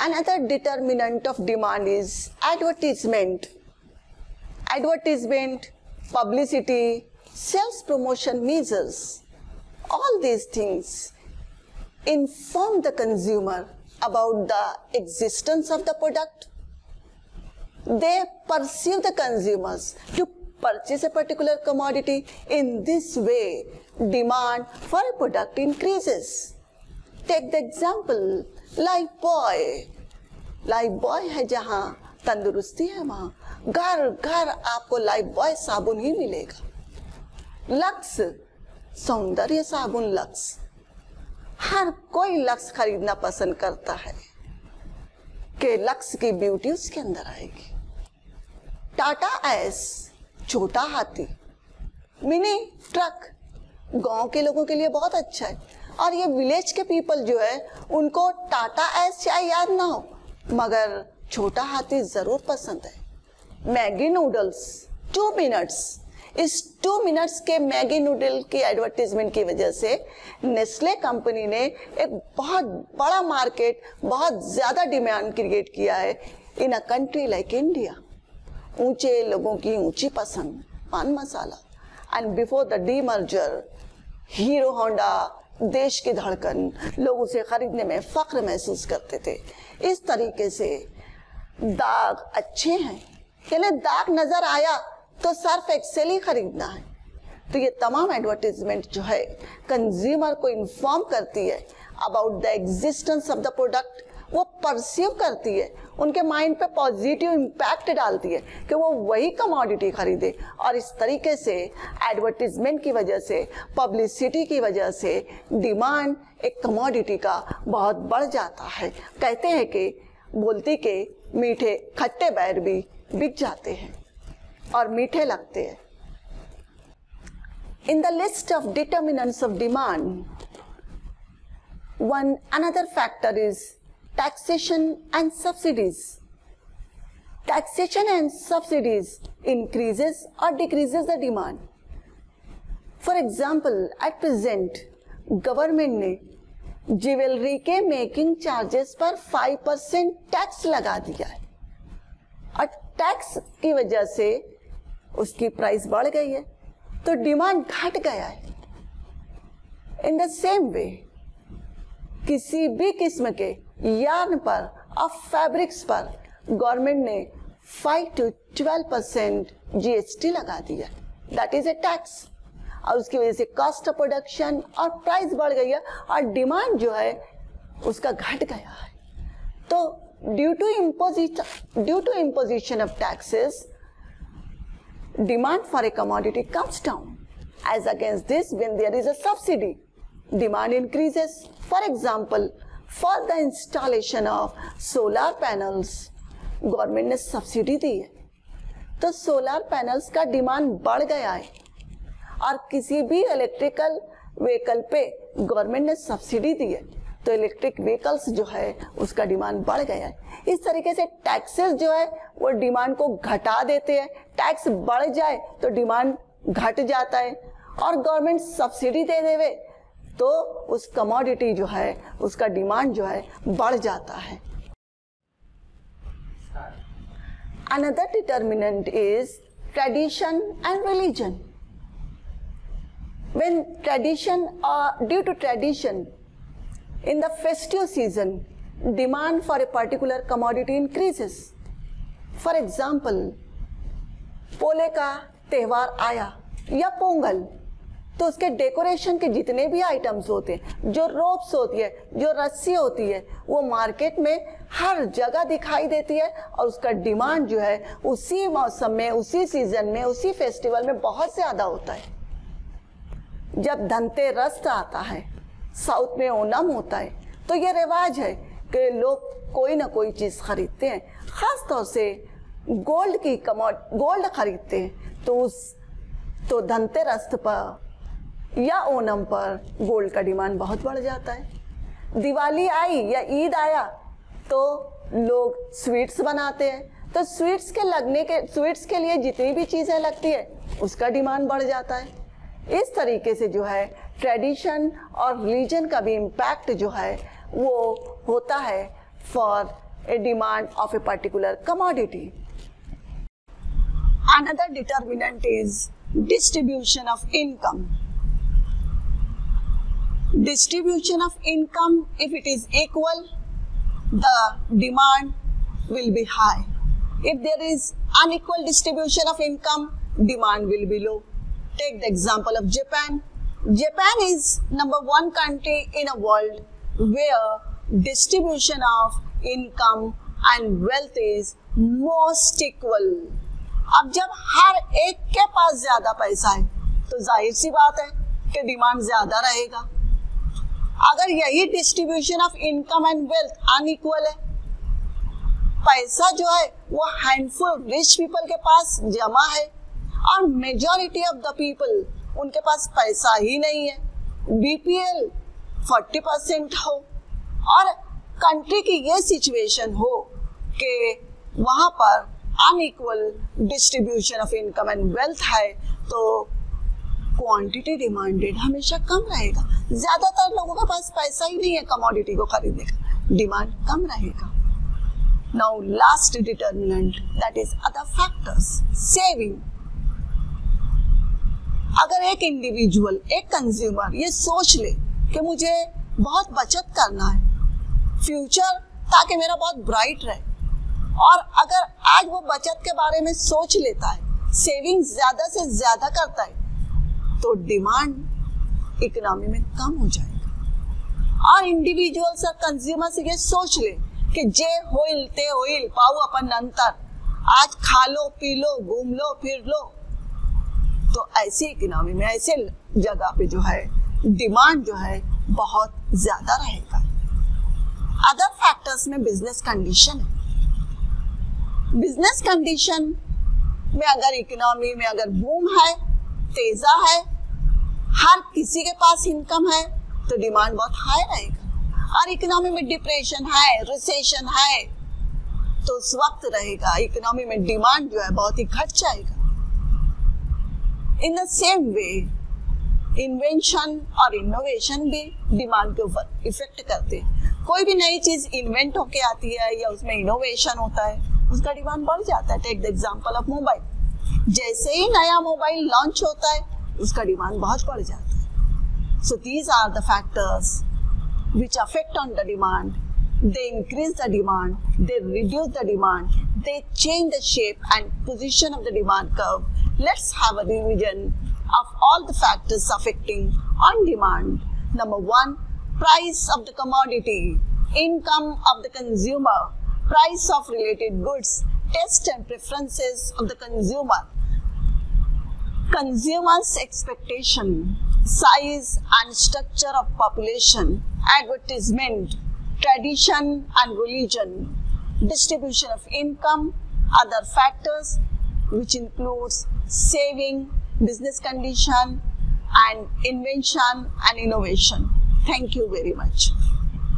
Another determinant of demand is advertisement. Advertisement, publicity, sales promotion measures. All these things inform the consumer about the existence of the product. They perceive the consumers to purchase a particular commodity. In this way, demand for a product increases. Take the example Lifebuoy Lifebuoy है जहाँ तंदुरुस्ती है वहाँ। घर घर आपको life boy साबुन ही मिलेगा। लक्स सौंदर्य साबुन लक्स हर कोई लक्स खरीदना पसंद करता है। के लक्स की ब्यूटी उसके अंदर आएगी। टाटा एस छोटा हाथी। मिनी ट्रक गाँव के लोगों के लिए बहुत अच्छा है। और ये विलेज के पीपल जो है, उनको टाटा एस चाहे याद ना हो। मगर छोटा हाथी ज़रूर पसंद है। मैगी नूडल्स टू मिनट्स इस टू मिनट्स के मैगी नूडल की एडवर्टीजमेंट की वजह से नेस्ले कंपनी ने एक बहुत बड़ा मार्केट बहुत ज़्यादा डिमांड क्रिएट किया है in a country like India ऊँचे लोगों की ऊँची पसंद, pan masala. And before the demerger Hero Honda देश की धड़कन, लोग उसे खरीदने में फख्र महसूस करते थे। इस तरीके से दाग अच्छे हैं। यानी दाग नज़र आया तो सर्फ एक्सेल ही खरीदना है। तो ये तमाम एडवर्टीजमेंट जो है कंज्यूमर को इन्फॉर्म करती है about the existence of the product वो परसीव करती है, उनके माइंड पे पॉजिटिव इम्पैक्ट डालती है कि वो वही कमोडिटी खरीदे। और इस तरीके से एडवर्टीजमेंट की वजह से पब्लिसिटी की वजह से डिमांड एक कमोडिटी का बहुत बढ़ जाता है। कहते हैं कि, बोलती के मीठे खट्टे बैर भी बिक जाते हैं और मीठे लगते हैं। In the list of determinants of demand one another factor is taxation and subsidies. Taxation and subsidies increases or decreases the demand. For example, at present, government ने ज्वेलरी के मेकिंग चार्जेस पर 5 परसेंट टैक्स लगा दिया है और tax की वजह से उसकी प्राइस बढ़ गई है तो डिमांड घट गया है इन द सेम वे किसी भी किस्म के यार्न पर और फैब्रिक्स पर गवर्नमेंट ने 5 टू 12 परसेंट जीएसटी लगा दिया दैट इज़ ए टैक्स और उसकी वजह से कॉस्ट ऑफ़ प्रोडक्शन और प्राइस बढ़ गई है और डिमांड जो है उसका घट गया है तो due to imposit due to imposition of taxes demand for a commodity comes down. As against this, when there is a subsidy, demand increases. For example, for the installation of solar panels government ने subsidy दी है। तो solar panels का demand बढ़ गया है। और किसी भी इलेक्ट्रिकल व्हीकल पे गवर्नमेंट ने सब्सिडी दी है। तो इलेक्ट्रिक व्हीकल्स जो है, उसका डिमांड बढ़ गया है। इस तरीके से टैक्सेस जो है, वो डिमांड को घटा देते हैं। टैक्स बढ़ जाए तो डिमांड घट जाता है। और गवर्नमेंट सब्सिडी दे देवे तो उस कमोडिटी जो है, उसका डिमांड जो है, बढ़ जाता है। Another determinant is tradition and religion when tradition due to tradition in the festive season demand for a particular commodity increases for example Pola का त्योहार आया या पोंगल तो उसके डेकोरेशन के जितने भी आइटम्स होते हैं, जो रोप्स होती है, जो रस्सी होती है, वो मार्केट में हर जगह दिखाई देती है और उसका डिमांड जो है, उसी मौसम में, उसी सीज़न में, उसी फेस्टिवल में बहुत ज़्यादा होता है। जब धनतेरस आता है, साउथ में ओनम होता है तो ये रिवाज है कि लोग कोई ना कोई चीज़ खरीदते हैं। खास तौर से गोल्ड की कमोड गोल्ड खरीदते हैं तो उस तो धनतेरस पर या ओनम पर गोल्ड का डिमांड बहुत बढ़ जाता है। दिवाली आई या ईद आया तो लोग स्वीट्स बनाते हैं। तो स्वीट्स के लगने के, स्वीट्स के लिए जितनी भी चीज़ें लगती है, उसका डिमांड बढ़ जाता है। इस तरीके से जो है, ट्रेडिशन और रिलीजन का भी इम्पैक्ट जो है, वो होता है for a demand of a particular commodity Another determinant is distribution of income. Distribution of income if it is equal the demand will be high if there is unequal distribution of income demand will be low take the example of Japan Japan is number one country in a world where distribution of income and wealth is most equal अब जब हर एक के पास ज़्यादा पैसा है तो ज़ाहिर सी बात है कि डिमांड ज़्यादा रहेगा। अगर यही distribution of income and wealth unequal है, पैसा जो है वो हैंडफुल रिच पीपल के पास जमा है और मेजोरिटी ऑफ़ द पीपल उनके पास पैसा ही नहीं है। बीपीएल 40 परसेंट हो और कंट्री की ये सिचुएशन हो कि वहाँ पर unequal distribution of income and wealth है तो क्वांटिटी डिमांडेड हमेशा कम रहेगा। ज़्यादातर लोगों के पास पैसा ही नहीं है कमोडिटी को खरीदने का। डिमांड कम रहेगा। Now last determinant that is other factors saving अगर एक इंडिविजुअल एक कंज्यूमर ये सोच ले कि मुझे बहुत बचत करना है फ्यूचर ताकि मेरा बहुत ब्राइट रहे। और अगर आज वो बचत के बारे में सोच लेता है सेविंग ज़्यादा से ज़्यादा करता है तो डिमांड इकोनॉमी में कम हो जाएगा। और इंडिविजुअल्स और कंज्यूमर्स ये सोच ले कि जे होइल, ते होइल पाऊ अपन अंतर आज खा लो पी लो घूम लो फिर लो तो ऐसी इकोनॉमी में, ऐसे जगह पे जो है डिमांड जो है, बहुत ज़्यादा रहेगा। अदर फैक्टर्स में बिज़नेस कंडीशन है। बिज़नेस कंडीशन में अगर इकोनॉमी में अगर बूम है, तेजा है हर किसी के पास इनकम है तो डिमांड बहुत हाई रहेगा। और इकोनॉमी में डिप्रेशन है रिसेशन है तो उस वक्त रहेगा। इकोनॉमी में डिमांड जो है, बहुत ही घट जाएगा। In the same way invention और इनोवेशन भी डिमांड के ऊपर इफ़ेक्ट करते हैं। कोई भी नई चीज़ इन्वेंट होके आती है या उसमें इनोवेशन होता है, उसका डिमांड बढ़ जाता है। Take the example of mobile जैसे ही नया मोबाइल लॉन्च होता है उसका डिमांड बहुत बढ़ जाता है so these are the factors which affect on the demand they increase the demand they reduce the demand they change the shape and position of the demand curve let's have a revision of all the factors affecting on demand number 1 price of the commodity income of the consumer price of related goods, taste and preferences of the consumer, consumer's expectation, size and structure of population, advertisement, tradition and religion, distribution of income, other factors which includes saving, business condition and invention and innovation. Thank you very much.